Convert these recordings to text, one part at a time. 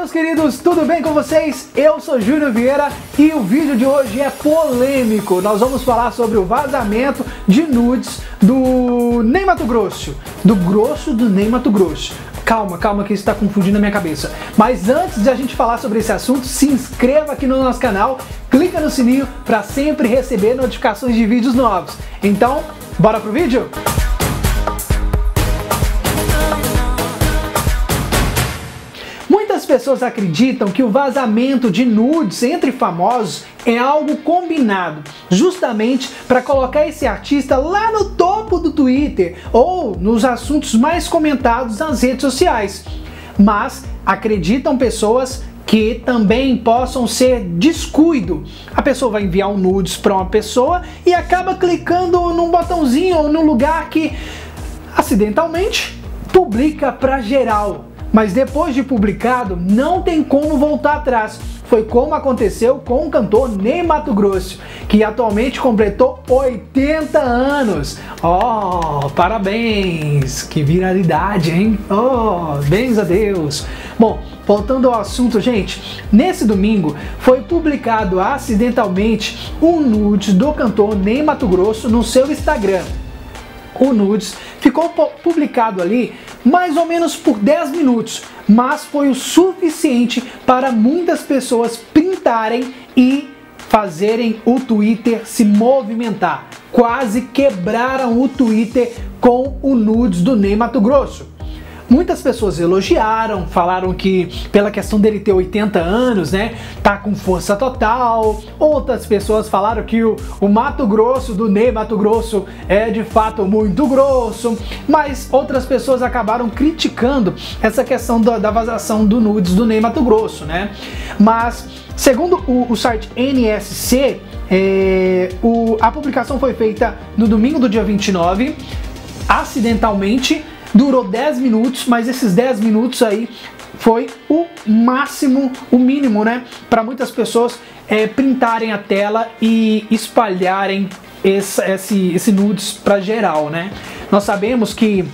meus queridos, tudo bem com vocês? Eu sou Júnior Vieira e o vídeo de hoje é polêmico. Nós vamos falar sobre o vazamento de nudes do Ney Mato Grosso, do grosso do Ney Mato Grosso. Calma, calma que isso está confundindo a minha cabeça. Mas antes de a gente falar sobre esse assunto, se inscreva aqui no nosso canal, clica no sininho para sempre receber notificações de vídeos novos. Então, bora pro vídeo? Muitas pessoas acreditam que o vazamento de nudes entre famosos é algo combinado, justamente para colocar esse artista lá no topo do Twitter ou nos assuntos mais comentados nas redes sociais. Mas acreditam pessoas que também possam ser descuido. A pessoa vai enviar um nudes para uma pessoa e acaba clicando num botãozinho ou num lugar que acidentalmente publica para geral mas depois de publicado não tem como voltar atrás. Foi como aconteceu com o cantor Ney Mato Grosso, que atualmente completou 80 anos. Oh, parabéns! Que viralidade, hein? Oh, bens a Deus! Bom, voltando ao assunto, gente, nesse domingo foi publicado acidentalmente um nude do cantor Ney Mato Grosso no seu Instagram. O nudes ficou publicado ali mais ou menos por 10 minutos, mas foi o suficiente para muitas pessoas printarem e fazerem o Twitter se movimentar. Quase quebraram o Twitter com o nudes do Ney Mato Grosso. Muitas pessoas elogiaram, falaram que pela questão dele ter 80 anos, né, tá com força total. Outras pessoas falaram que o, o Mato Grosso, do Ney Mato Grosso, é de fato muito grosso. Mas outras pessoas acabaram criticando essa questão da, da vazação do nudes do Ney Mato Grosso, né. Mas, segundo o, o site NSC, é, o, a publicação foi feita no domingo do dia 29, acidentalmente durou 10 minutos, mas esses 10 minutos aí foi o máximo, o mínimo, né? Para muitas pessoas é, printarem a tela e espalharem esse, esse, esse nudes para geral, né? Nós sabemos que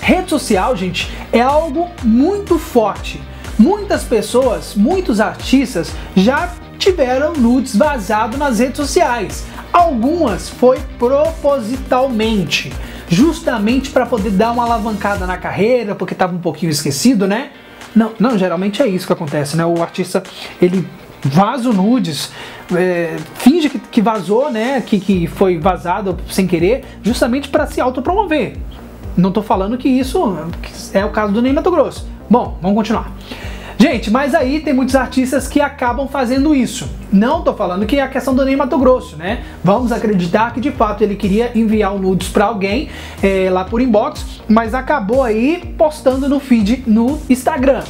rede social, gente, é algo muito forte. Muitas pessoas, muitos artistas já tiveram nudes vazados nas redes sociais. Algumas foi propositalmente justamente para poder dar uma alavancada na carreira, porque estava um pouquinho esquecido, né? Não, não, geralmente é isso que acontece, né? O artista ele vaza nudes, é, finge que, que, vazou, né? Que, que foi vazado sem querer, justamente para se autopromover. Não estou falando que isso é o caso do Ney Mato Grosso. Bom, vamos continuar. Gente, mas aí tem muitos artistas que acabam fazendo isso. Não tô falando que é a questão do Ney Mato Grosso, né? Vamos acreditar que de fato ele queria enviar o nudes para alguém é, lá por inbox, mas acabou aí postando no feed no Instagram.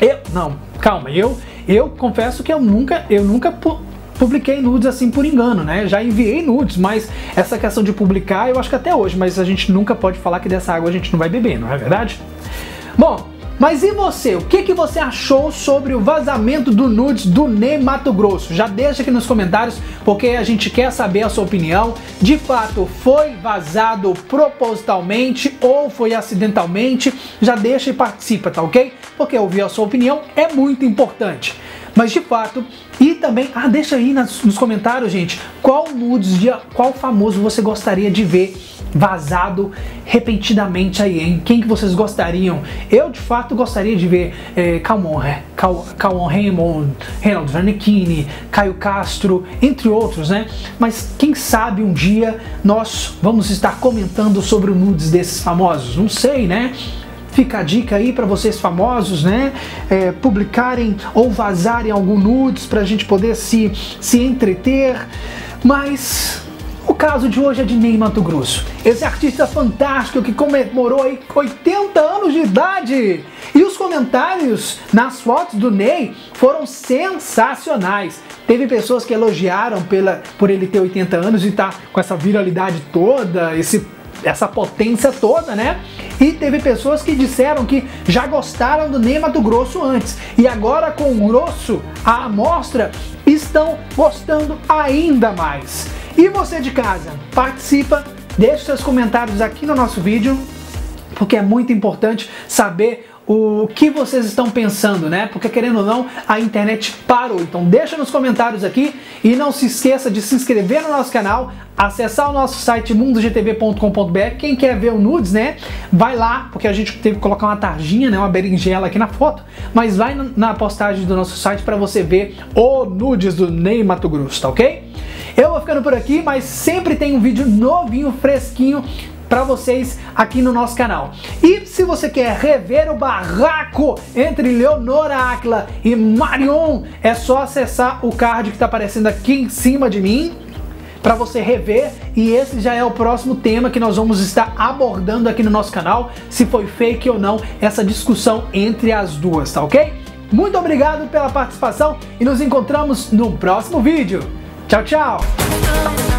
Eu, não, calma, eu, eu confesso que eu nunca, eu nunca publiquei nudes assim por engano, né? Já enviei nudes, mas essa questão de publicar eu acho que até hoje, mas a gente nunca pode falar que dessa água a gente não vai beber, não é verdade? Bom, mas e você? O que, que você achou sobre o vazamento do nudes do Ney Mato Grosso? Já deixa aqui nos comentários, porque a gente quer saber a sua opinião. De fato, foi vazado propositalmente ou foi acidentalmente? Já deixa e participa, tá ok? Porque ouvir a sua opinião é muito importante. Mas de fato, e também, ah, deixa aí nos, nos comentários, gente, qual nudes de qual famoso você gostaria de ver vazado repentinamente aí, hein? Quem que vocês gostariam? Eu, de fato, gostaria de ver é, Calmon, Cal, Calmon Raymond, Reinaldo Vanequini, Caio Castro, entre outros, né? Mas quem sabe um dia nós vamos estar comentando sobre o nudes desses famosos? Não sei, né? Fica a dica aí para vocês famosos, né? É, publicarem ou vazarem algum nudes para a gente poder se, se entreter. Mas o caso de hoje é de Ney Mato Grosso. Esse artista fantástico que comemorou aí 80 anos de idade. E os comentários nas fotos do Ney foram sensacionais. Teve pessoas que elogiaram pela, por ele ter 80 anos e estar tá com essa viralidade toda, esse essa potência toda, né? E teve pessoas que disseram que já gostaram do Ney Mato Grosso antes e agora com o Grosso, a amostra, estão gostando ainda mais. E você de casa, participa, deixe seus comentários aqui no nosso vídeo, porque é muito importante saber o que vocês estão pensando, né? Porque querendo ou não, a internet parou. Então deixa nos comentários aqui e não se esqueça de se inscrever no nosso canal, acessar o nosso site mundogtv.com.br. Quem quer ver o nudes, né? Vai lá, porque a gente teve que colocar uma tarjinha, né, uma berinjela aqui na foto, mas vai na postagem do nosso site para você ver o nudes do Ney Mato Grosso, tá OK? Eu vou ficando por aqui, mas sempre tem um vídeo novinho, fresquinho para vocês aqui no nosso canal. E se você quer rever o barraco entre Leonora Aquila e Marion, é só acessar o card que está aparecendo aqui em cima de mim para você rever e esse já é o próximo tema que nós vamos estar abordando aqui no nosso canal, se foi fake ou não essa discussão entre as duas, tá ok? Muito obrigado pela participação e nos encontramos no próximo vídeo. Tchau, tchau!